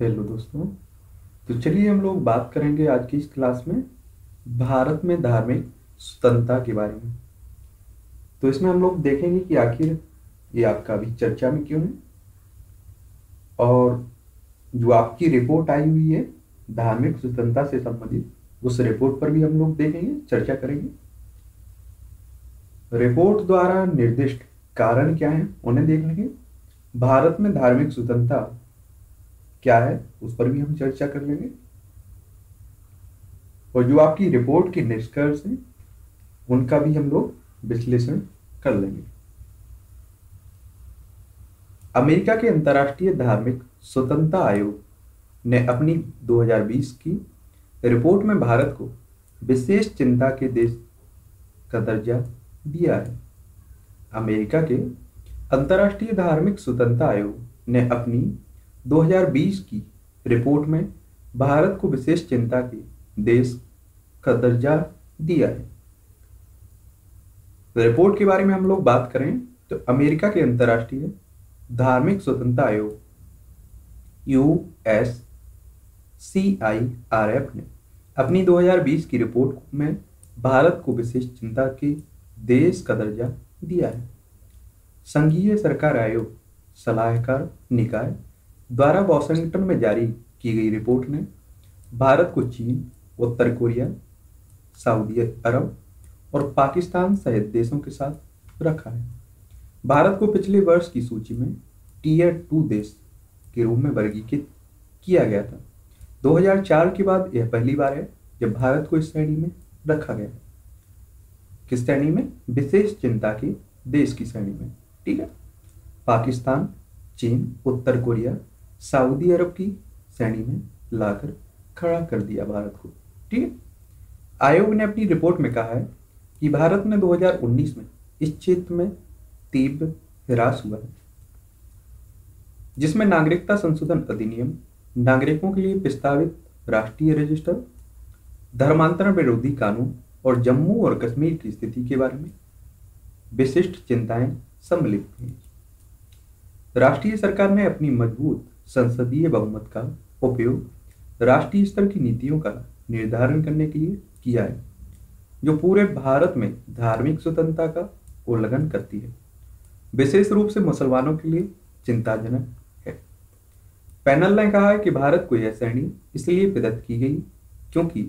Hello दोस्तों। तो चलिए हम लोग बात करेंगे आज की इस क्लास में भारत में धार्मिक स्वतंत्रता के बारे में। तो इसमें हम लोग देखेंगे कि आखिर ये आपका अभी चर्चा में क्यों है और जो आपकी रिपोर्ट आई हुई है धार्मिक स्वतंत्रता से संबंधित, उस रिपोर्ट पर भी हम लोग देखेंगे, चर्चा करेंगे। रिपोर्ट द्वारा निर्दिष्ट कारण क्या है, उन्हें देख लेंगे। भारत में धार्मिक स्वतंत्रता क्या है? उस पर भी हम चर्चा कर लेंगे। और जो आपकी रिपोर्ट के निष्कर्ष हैं, उनका भी हम लोग विश्लेषण कर लेंगे। अमेरिका के अंतर्राष्ट्रीय धार्मिक स्वतंत्रता आयोग ने अपनी 2020 की रिपोर्ट में भारत को विशेष चिंता के देश का दर्जा दिया है। अमेरिका के अंतर्राष्ट्रीय धार्मिक स्वतंत्रता आयोग ने अपनी 2020 की रिपोर्ट में भारत को विशेष चिंता के देश का दर्जा दिया है। रिपोर्ट के बारे में हम लोग बात करें तो अमेरिका के अंतर्राष्ट्रीय धार्मिक स्वतंत्रता आयोग, U S C I R F ने अपनी 2020 की रिपोर्ट में भारत को विशेष चिंता के देश का दर्जा दिया है। संघीय सरकार आयोग सलाहकार निकाय द्वारा वॉशिंगटन में जारी की गई रिपोर्ट ने भारत को चीन, उत्तर कोरिया, सऊदी अरब और पाकिस्तान सहित देशों के साथ रखा है। भारत को पिछले वर्ष की सूची में टीयर टू देश के रूप में वर्गीकृत किया गया था। 2004 के बाद यह पहली बार है जब भारत को इस श्रेणी में रखा गया है। किस श्रेणी में? विशेष चिंता की देश की श्रेणी में, ठीक है? पाकिस्तान, चीन, उत्तर कोरिया सऊदी अरब की श्रेणी में लाकर खड़ा कर दिया भारत को, ठीक है? आयोग ने अपनी रिपोर्ट में कहा है कि भारत में 2019 में इस क्षेत्र में तीव्र हिरास हुआ है, जिसमें नागरिकता संशोधन अधिनियम, नागरिकों के लिए प्रस्तावित राष्ट्रीय रजिस्टर, धर्मांतरण विरोधी कानून और जम्मू और कश्मीर की स्थिति के बारे में विशिष्ट चिंताएँ सम्मिलित थी राष्ट्रीय सरकार ने अपनी मज़बूत संसदीय बहुमत का उपयोग राष्ट्रीय स्तर की नीतियों का निर्धारण करने के लिए किया है, जो पूरे भारत में धार्मिक स्वतंत्रता का उल्लंघन करती है। विशेष रूप से मुसलमानों के लिए चिंताजनक है। पैनल ने कहा है कि भारत को यह श्रेणी इसलिए प्रदत्त की गई क्योंकि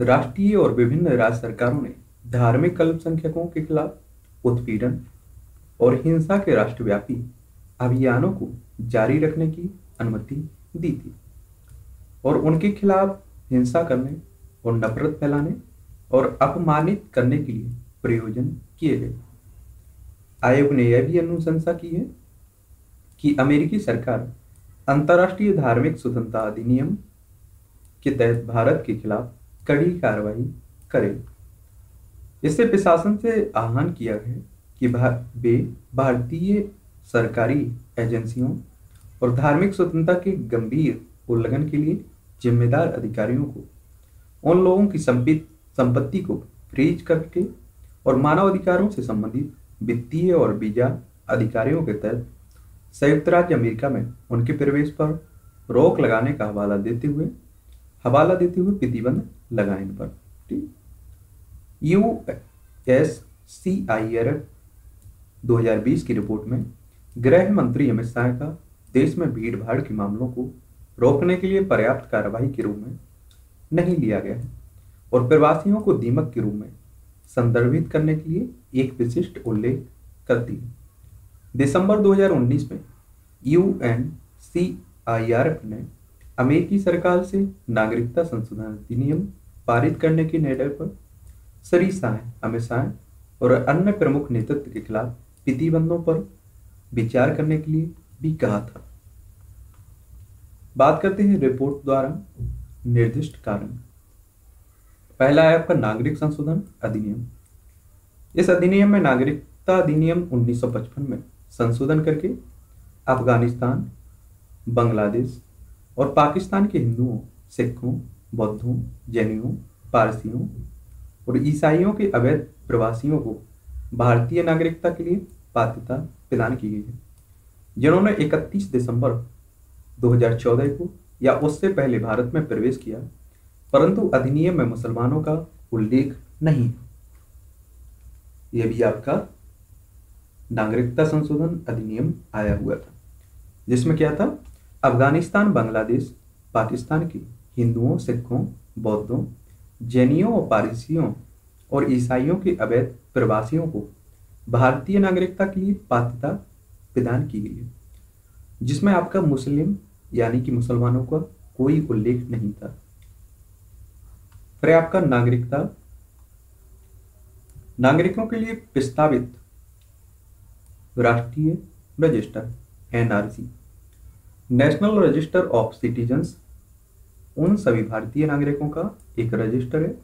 राष्ट्रीय और विभिन्न राज्य सरकारों ने धार्मिक अल्पसंख्यकों के खिलाफ उत्पीड़न और हिंसा के राष्ट्रव्यापी अभियानों को जारी रखने की अनुमति दी थी और उनके खिलाफ हिंसा करने और नफरत फैलाने और अपमानित करने के लिए प्रयोजन किए गए। आयोग ने यह भी अनुशंसा की है कि अमेरिकी सरकार अंतर्राष्ट्रीय धार्मिक स्वतंत्रता अधिनियम के तहत भारत के खिलाफ कड़ी कार्रवाई करे। इससे प्रशासन से आह्वान किया है कि वे भारतीय सरकारी एजेंसियों और धार्मिक स्वतंत्रता के गंभीर उल्लंघन के लिए जिम्मेदार अधिकारियों को, उन लोगों की संपत्ति को फ्रीज करके और मानव अधिकारों से संबंधित वित्तीय और वीज़ा अधिकारियों के तहत संयुक्त राज्य अमेरिका में उनके प्रवेश पर रोक लगाने का हवाला देते हुए, हवाला देते हुए प्रतिबंध लगाए इन पर। U S C I R दो की रिपोर्ट में गृह मंत्री अमित शाह का देश में भीड़ भाड़ के मामलों को रोकने के लिए पर्याप्त कार्रवाई के रूप में नहीं लिया गया है और प्रवासियों को दीमक के रूप में संदर्भित करने के लिए एक विशिष्ट उल्लेख करती है। दिसंबर 2019 में U N C I R F ने अमेरिकी सरकार से नागरिकता संशोधन अधिनियम पारित करने के निर्णय पर श्री शाह, अमित शाह और अन्य प्रमुख नेतृत्व के खिलाफ प्रतिबंधों पर विचार करने के लिए भी कहा था। बात करते हैं रिपोर्ट द्वारा निर्दिष्ट कारण। पहला है आपका नागरिक संशोधन अधिनियम। इस अधिनियम में नागरिकता अधिनियम 1955 में संशोधन करके अफ़गानिस्तान, बांग्लादेश और पाकिस्तान के हिंदुओं, सिखों, बौद्धों, जैनियों, पारसियों और ईसाइयों के अवैध प्रवासियों को भारतीय नागरिकता के लिए पात्रता प्रदान की गई है। जिन्होंने 31 दिसंबर 2014 को या उससे पहले भारत में प्रवेश किया, परंतु अधिनियम में मुसलमानों का उल्लेख नहीं यह भी आपका नागरिकता संशोधन अधिनियम आया हुआ था, जिसमें क्या था? अफ़गानिस्तान, बांग्लादेश, पाकिस्तान के हिंदुओं, सिखों, बौद्धों, जैनियों और पारसियों और ईसाइयों के अवैध प्रवासियों को भारतीय नागरिकता के लिए पात्रता प्रदान की गई है, जिसमें आपका मुस्लिम, यानी कि मुसलमानों का कोई उल्लेख नहीं था। फिर आपका नागरिकता। नागरिकों के लिए प्रस्तावित राष्ट्रीय register, NRC, national register of citizens, उन सभी भारतीय नागरिकों का एक रजिस्टर है,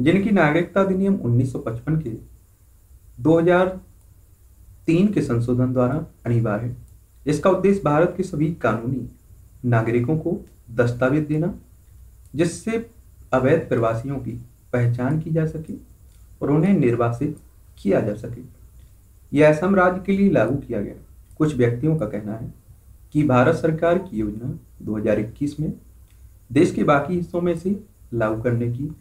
जिनकी नागरिकता अधिनियम 1955 के 2003 के संशोधन द्वारा अनिवार्य इसका उद्देश्य भारत के सभी कानूनी नागरिकों को दस्तावेज़ देना, जिससे अवैध प्रवासियों की पहचान की जा सके और उन्हें निर्वासित किया जा सके। यह असम राज्य के लिए लागू किया गया। कुछ व्यक्तियों का कहना है कि भारत सरकार की योजना 2021 में देश के बाकी हिस्सों में से लागू करने की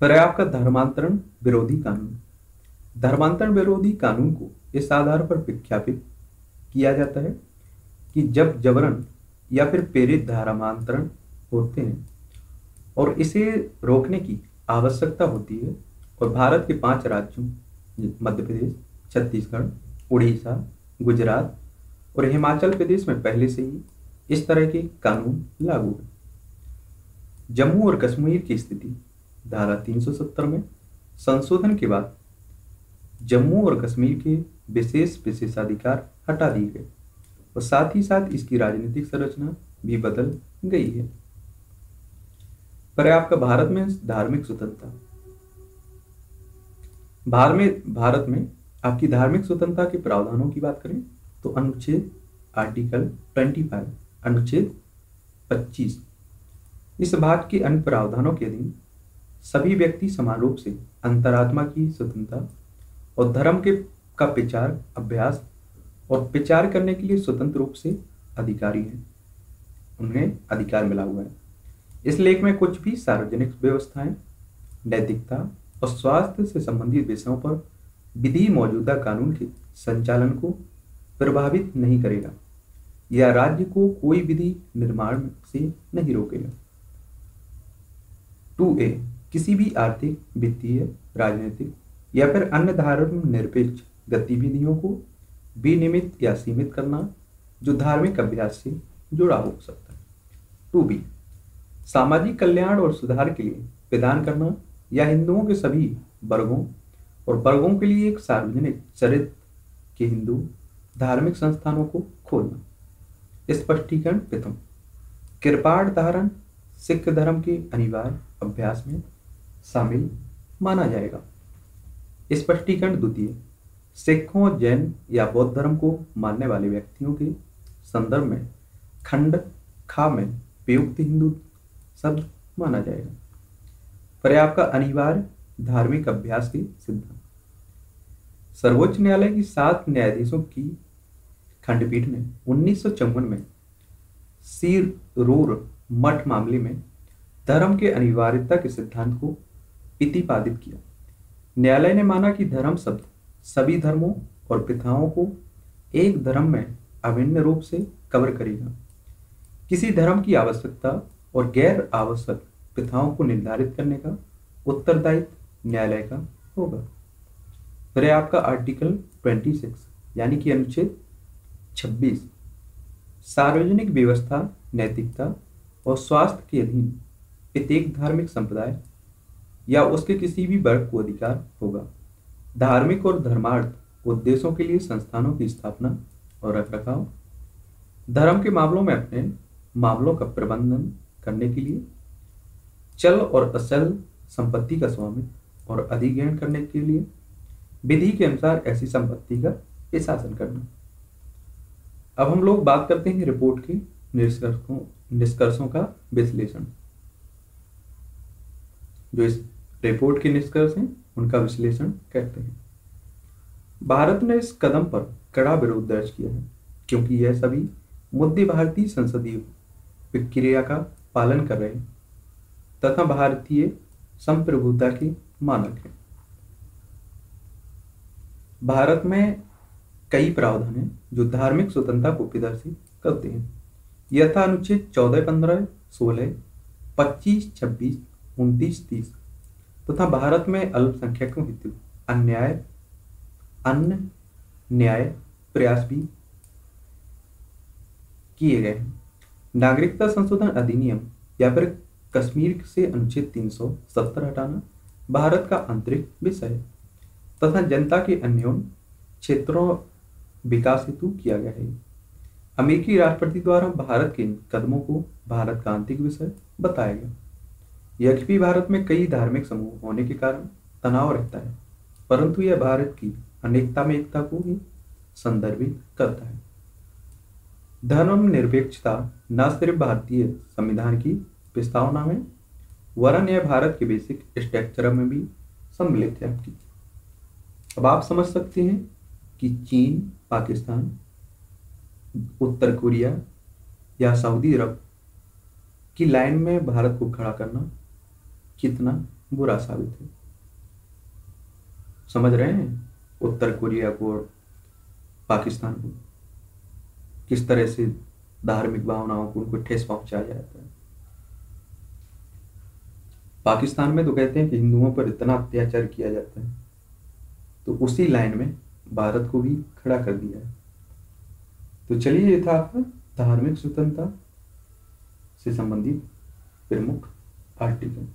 है आपका धर्मांतरण विरोधी कानून। धर्मांतरण विरोधी कानून को इस आधार पर विख्यापित किया जाता है कि जब जबरन या फिर प्रेरित धर्मांतरण होते हैं और इसे रोकने की आवश्यकता होती है और भारत के पाँच राज्यों, मध्य प्रदेश, छत्तीसगढ़, उड़ीसा, गुजरात और हिमाचल प्रदेश में पहले से ही इस तरह के कानून लागू है। जम्मू और कश्मीर की स्थिति धारा 370 में संशोधन के बाद जम्मू और कश्मीर के विशेष विशेषाधिकार हटा दिए गए और साथ ही साथ इसकी राजनीतिक संरचना भी बदल गई है। पर आपका भारत में धार्मिक स्वतंत्रता। भारत भारत में आपकी धार्मिक स्वतंत्रता के प्रावधानों की बात करें तो अनुच्छेद आर्टिकल 25 अनुच्छेद 25 इस भाग के अन्य प्रावधानों के अधीन सभी व्यक्ति समान रूप से अंतरात्मा की स्वतंत्रता और धर्म के, का विचार, अभ्यास और विचार करने के लिए स्वतंत्र रूप से अधिकारी हैं। उन्हें अधिकार मिला हुआ है। इस लेख में कुछ भी सार्वजनिक व्यवस्थाएँ, नैतिकता और स्वास्थ्य से संबंधित विषयों पर विधि मौजूदा कानून के संचालन को प्रभावित नहीं करेगा या राज्य को कोई विधि निर्माण से नहीं रोकेगा। टू ए किसी भी आर्थिक, वित्तीय, राजनीतिक या फिर अन्य धर्म निरपेक्ष गतिविधियों को विनियमित या सीमित करना जो धार्मिक अभ्यास से जुड़ा हो सकता है। टू बी, सामाजिक कल्याण और सुधार के लिए प्रदान करना या हिंदुओं के सभी वर्गों और वर्गों के लिए एक सार्वजनिक चरित्र के हिंदू धार्मिक संस्थानों को खोलना स्पष्टीकरण प्रथम, कृपाण धारण, सिख धर्म के अनिवार्य अभ्यास में शामिल माना जाएगा। स्पष्टीकरण द्वितीय। सिखों, जैन या बौद्ध धर्म को मानने वाले व्यक्तियों के संदर्भ में खंड, खा में प्रयुक्त हिंदू शब्द माना जाएगा। पर्याप्त का अनिवार्य धार्मिक अभ्यास के सिद्धांत। सर्वोच्च न्यायालय की सात न्यायाधीशों की खंडपीठ ने उन्नीस में सीर, रूर, मठ मामले में धर्म के अनिवार्यता के सिद्धांत को प्रतिपादित किया। न्यायालय ने माना कि धर्म शब्द सभी धर्मों और प्रथाओं को एक धर्म में अभिन्न रूप से कवर करेगा। किसी धर्म की आवश्यकता और गैर आवश्यक प्रथाओं को निर्धारित करने का उत्तरदायित्व न्यायालय का होगा। फिर आपका आर्टिकल 26 यानी कि अनुच्छेद 26 सार्वजनिक व्यवस्था, नैतिकता और स्वास्थ्य के अधीन प्रत्येक धार्मिक संप्रदाय या उसके किसी भी वर्ग को अधिकार होगा। धार्मिक और धर्मार्थ उद्देश्यों के लिए संस्थानों की स्थापना और रखरखाव। धर्म के मामलों में अपने मामलों का प्रबंधन करने के लिए। चल और अचल संपत्ति का स्वामित्व और अधिग्रहण करने के लिए। विधि के अनुसार ऐसी संपत्ति का शासन करना। अब हम लोग बात करते हैं रिपोर्ट के निष्कर्षों निष्कर्षों का विश्लेषण। जो इस रिपोर्ट के निष्कर्ष हैं, उनका विश्लेषण करते हैं। भारत ने इस कदम पर कड़ा विरोध दर्ज किया है, क्योंकि यह सभी मुद्दे भारतीय संसदीय प्रक्रिया का पालन कर रहे हैं, तथा भारतीय संप्रभुता के मानक हैं। भारत में कई प्रावधान हैं, जो धार्मिक स्वतंत्रता को प्रदर्शित करते हैं। यथा अनुच्छेद चौदह, पंद्रह, सोलह, पच्चीस, छब्बीस उनतीस तीस। तथा तो भारत में अल्पसंख्यकों हेतु अन्याय, अन्य न्याय प्रयास भी किए गए हैं। नागरिकता संशोधन अधिनियम, या फिर कश्मीर से अनुच्छेद 370 हटाना, भारत का आंतरिक विषय तथा जनता के अन्य क्षेत्रों विकास हेतु किया गया है। अमेरिकी राष्ट्रपति द्वारा भारत के कदमों को भारत का आंतरिक विषय बताया गया। यद्यपि भारत में कई धार्मिक समूह होने के कारण तनाव रहता है, परंतु यह भारत की अनेकता में एकता को ही संदर्भित करता है। धर्म निरपेक्षता न सिर्फ़ भारतीय संविधान की प्रस्तावना में, वरन यह भारत के बेसिक स्ट्रक्चर में भी सम्मिलित है आपकी। अब आप समझ सकते हैं कि चीन, पाकिस्तान, उत्तर कोरिया या सऊदी अरब की लाइन में भारत को खड़ा करना कितना बुरा साबित है। समझ रहे हैं? उत्तर कोरिया को और पाकिस्तान को। किस तरह से धार्मिक भावनाओं को उनको ठेस पहुँचाया जाता है। पाकिस्तान में तो कहते हैं कि हिंदुओं पर इतना अत्याचार किया जाता है। तो उसी लाइन में भारत को भी खड़ा कर दिया है। तो चलिए, ये था आपका धार्मिक स्वतंत्रता से संबंधित प्रमुख आर्टिकल।